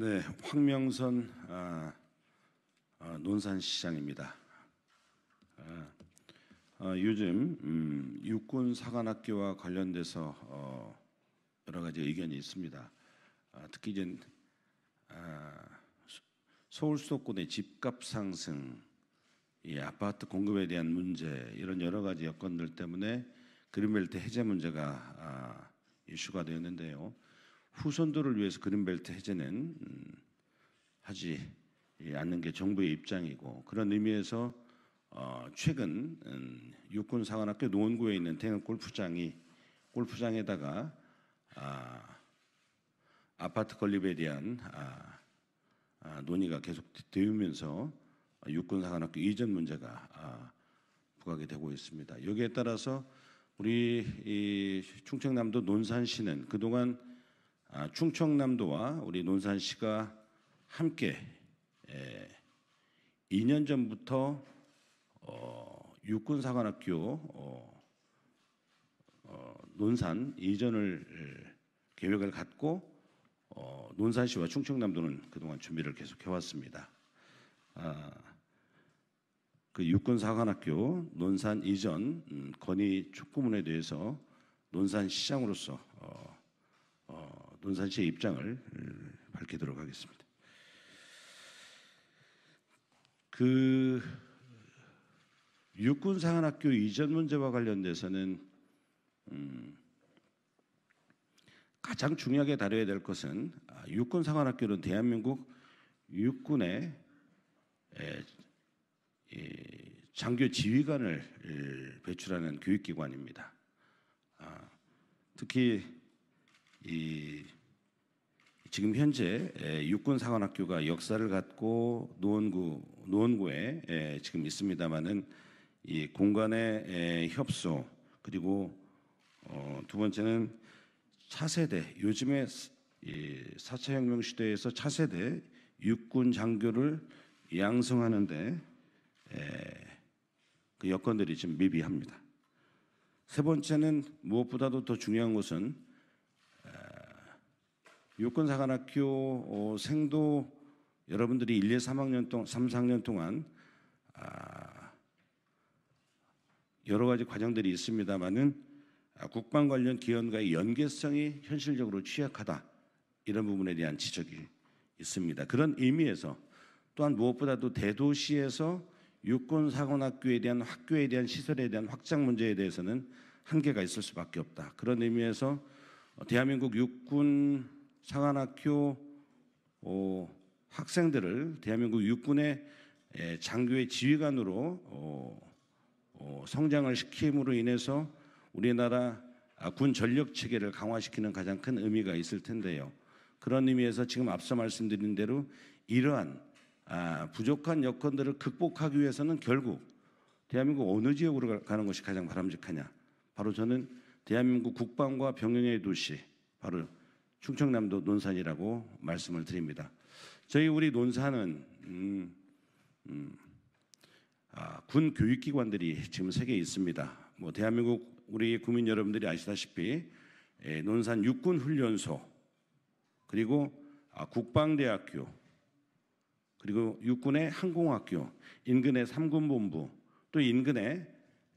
네, 황명선 아, 아, 논산시장입니다. 아, 아, 요즘 음, 육군 사관학교와 관련돼서 어, 여러 가지 의견이 있습니다. 아, 특히 이제 아, 수- 서울 수도권의 집값 상승, 이 아파트 공급에 대한 문제 이런 여러 가지 여건들 때문에 그린벨트 해제 문제가 아, 이슈가 되었는데요. 후손들을 위해서 그린벨트 해제는 음, 하지 않는 게 정부의 입장이고 그런 의미에서 어, 최근 음, 육군 사관학교 노원구에 있는 대형 골프장이 골프장에다가 아, 아파트 건립에 대한 아, 아, 논의가 계속 되면서 육군 사관학교 이전 문제가 아, 부각이 되고 있습니다. 여기에 따라서 우리 이 충청남도 논산시는 그동안 아, 충청남도와 우리 논산시가 함께 에, 2년 전부터 어, 육군 사관학교 어, 어, 논산 이전을 계획을 갖고 어, 논산시와 충청남도는 그동안 준비를 계속 해왔습니다. 아, 그 육군 사관학교 논산 이전 음, 건의 촉구문에 대해서 논산 시장으로서 논산시의 입장을 음, 밝히도록 하겠습니다. 그 육군 사관학교 이전 문제와 관련돼서는 음, 가장 중요하게 다뤄야 될 것은 아, 육군 사관학교는 대한민국 육군의 장교 지휘관을 에, 배출하는 교육기관입니다. 아, 특히 이 지금 현재 에, 육군 사관학교가 역사를 갖고 노원구 노원구에 에, 지금 있습니다만은 이 공간의 에, 협소 그리고 어, 두 번째는 차세대 요즘에 이 4차 혁명 시대에서 차세대 육군 장교를 양성하는데 에, 그 여건들이 지금 미비합니다. 세 번째는 무엇보다도 더 중요한 것은 육군사관학교 어, 생도 여러분들이 1, 2, 3학년 동안 3, 4학년 동안 아, 여러 가지 과정들이 있습니다만은 아, 국방 관련 기원과의 연계성이 현실적으로 취약하다 이런 부분에 대한 지적이 있습니다. 그런 의미에서 또한 무엇보다도 대도시에서 육군 사관학교에 대한 학교에 대한 시설에 대한 확장 문제에 대해서는 한계가 있을 수밖에 없다. 그런 의미에서 어, 대한민국 육군 사관학교 어, 학생들을 대한민국 육군의 에, 장교의 지휘관으로 어, 어, 성장을 시킴으로 인해서 우리나라 아, 군 전력 체계를 강화시키는 가장 큰 의미가 있을 텐데요. 그런 의미에서 지금 앞서 말씀드린 대로 이러한 아, 부족한 여건들을 극복하기 위해서는 결국 대한민국 어느 지역으로 가- 가는 것이 가장 바람직하냐? 바로 저는 대한민국 국방과 병영의 도시, 바로 충청남도 논산이라고 말씀을 드립니다. 저희 우리 논산은 음, 음, 아, 군 교육기관들이 지금 세계에 있습니다. 뭐 대한민국 우리 국민 여러분들이 아시다시피 에, 논산 육군 훈련소 그리고 아, 국방대학교 그리고 육군의 항공학교, 인근의 삼군본부, 또 인근의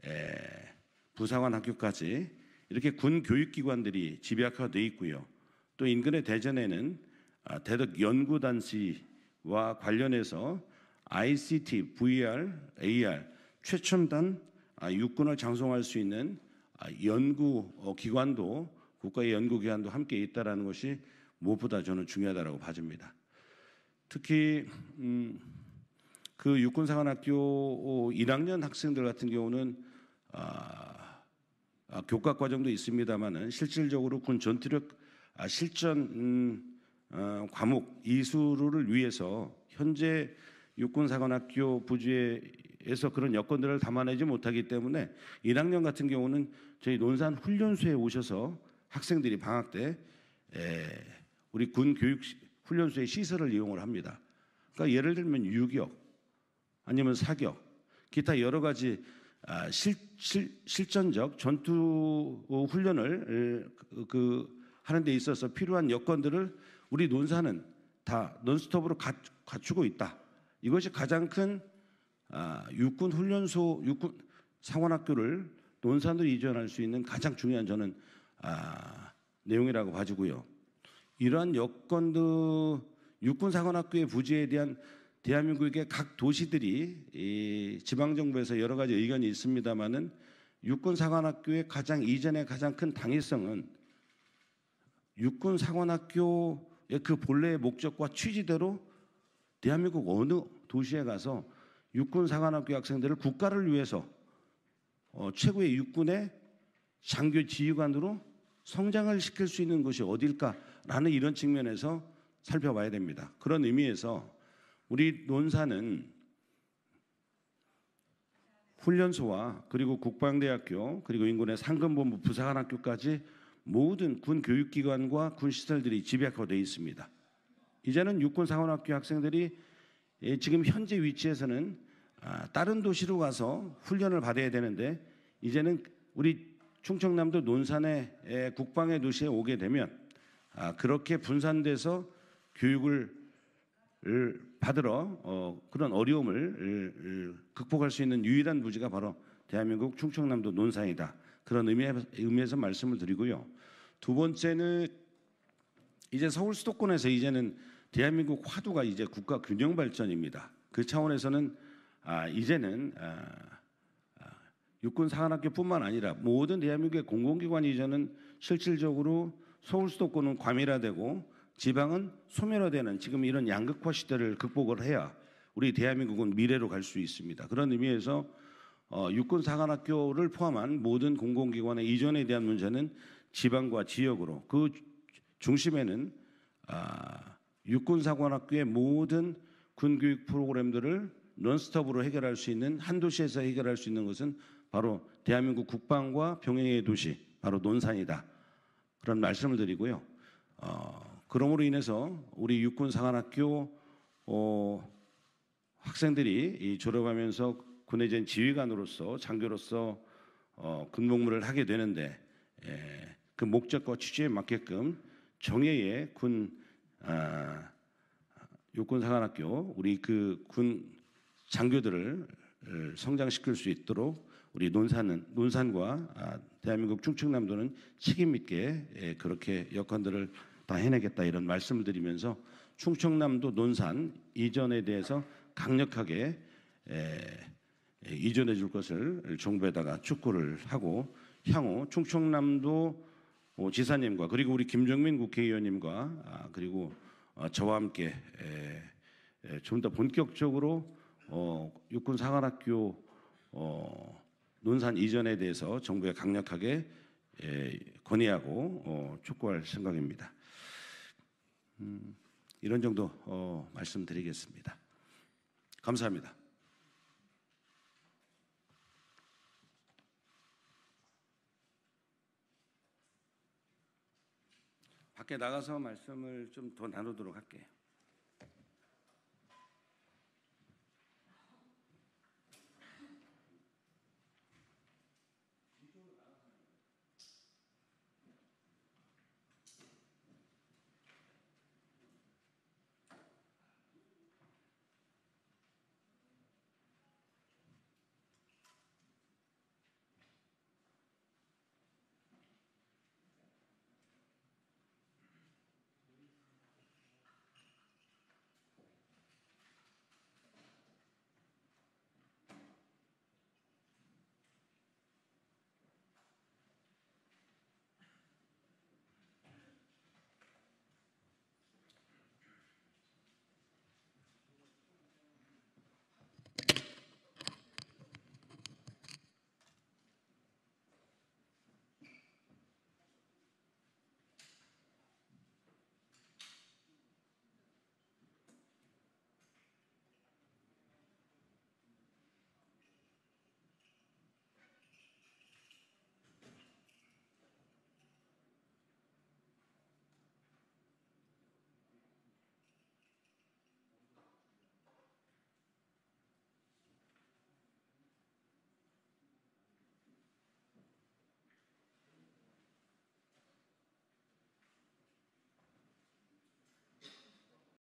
에, 부사관 학교까지 이렇게 군 교육기관들이 집약화되어 있고요. 또 인근의 대전에는 아, 대덕 연구단지와 관련해서 ICT, VR, AR 최첨단 아, 육군을 장성할 수 있는 아, 연구 어, 기관도 국가의 연구 기관도 함께 있다라는 것이 무엇보다 저는 중요하다고 봐집니다. 특히 음, 그 육군사관학교 1학년 학생들 같은 경우는 아, 아, 교과 과정도 있습니다만은 실질적으로 군 전투력 아, 실전 음, 어, 과목 이수를 위해서 현재 육군사관학교 부지에서 그런 여건들을 담아내지 못하기 때문에 1학년 같은 경우는 저희 논산 훈련소에 오셔서 학생들이 방학 때 에, 우리 군 교육 시- 훈련소의 시설을 이용을 합니다. 그러니까 예를 들면 유격 아니면 사격 기타 여러 가지 아, 실, 실, 실전적 전투 훈련을 에, 그, 그 하는 데 있어서 필요한 여건들을 우리 논사는 다 논스톱으로 갖, 갖추고 있다. 이것이 가장 큰 아, 육군 훈련소 육군 상원학교를 논산으로 이전할 수 있는 가장 중요한 저는 아, 내용이라고 봐지고요. 이러한 여건들 육군 상원학교의 부지에 대한 대한민국의 각 도시들이 이 지방 정부에서 여러 가지 의견이 있습니다만은 육군 상원학교의 가장 이전의 가장 큰 당위성은 육군 상원학교의 그 본래의 목적과 취지대로 대한민국 어느 도시에 가서 육군 상원학교 학생들을 국가를 위해서 어, 최고의 육군의 장교 지휘관으로 성장을 시킬 수 있는 곳이 어딜까라는 이런 측면에서 살펴봐야 됩니다. 그런 의미에서 우리 논사는 훈련소와 그리고 국방대학교 그리고 인근의 상근본부 부사관학교까지 모든 군 교육기관과 군 시설들이 집약화되어 있습니다. 이제는 육군 상원학교 학생들이 예, 지금 현재 위치에서는 아, 다른 도시로 가서 훈련을 받아야 되는데 이제는 우리 충청남도 논산의 예, 국방의 도시에 오게 되면 아, 그렇게 분산돼서 교육을 을 받으러 어, 그런 어려움을 극복할 수 있는 유일한 부지가 바로 대한민국 충청남도 논산이다. 그런 의미에, 의미에서 말씀을 드리고요. 두 번째는 이제 서울 수도권에서 이제는 대한민국 화두가 이제 국가 균형 발전입니다. 그 차원에서는 아, 이제는 아, 아, 육군 사관학교뿐만 아니라 모든 대한민국의 공공기관 이전은 실질적으로 서울 수도권은 과밀화되고 지방은 소멸화되는 지금 이런 양극화 시대를 극복을 해야 우리 대한민국은 미래로 갈 수 있습니다. 그런 의미에서 어, 육군 사관학교를 포함한 모든 공공기관의 이전에 대한 문제는 지방과 지역으로 그 중심에는 아, 육군 사관학교의 모든 군교육 프로그램들을 넌스톱으로 해결할 수 있는 한 도시에서 해결할 수 있는 것은 바로 대한민국 국방과 병행의 도시 바로 논산이다 그런 말씀을 드리고요. 어, 그러므로 인해서 우리 육군 상한학교 어, 학생들이 이 졸업하면서 군의전 지휘관으로서 장교로서 어, 군복무를 하게 되는데 예, 그 목적과 취지에 맞게끔 정예의 군 아, 육군 상한학교 우리 그 군 장교들을 성장시킬 수 있도록 우리 논산은 논산과 아, 대한민국 충청남도는 책임 있게 예, 그렇게 여건들을 다 해내겠다 이런 말씀을 드리면서 충청남도 논산 이전에 대해서 강력하게 에, 에, 이전해 줄 것을 정부에다가 촉구를 하고 향후 충청남도 어, 지사님과 그리고 우리 김정민 국회의원님과 아, 그리고 어, 저와 함께 좀 더 본격적으로 어, 육군 사관학교 어, 논산 이전에 대해서 정부에 강력하게 에, 건의하고 어, 촉구할 생각입니다. 음, 이런 정도 어, 말씀드리겠습니다. 감사합니다. 밖에 나가서 말씀을 좀 더 나누도록 할게요.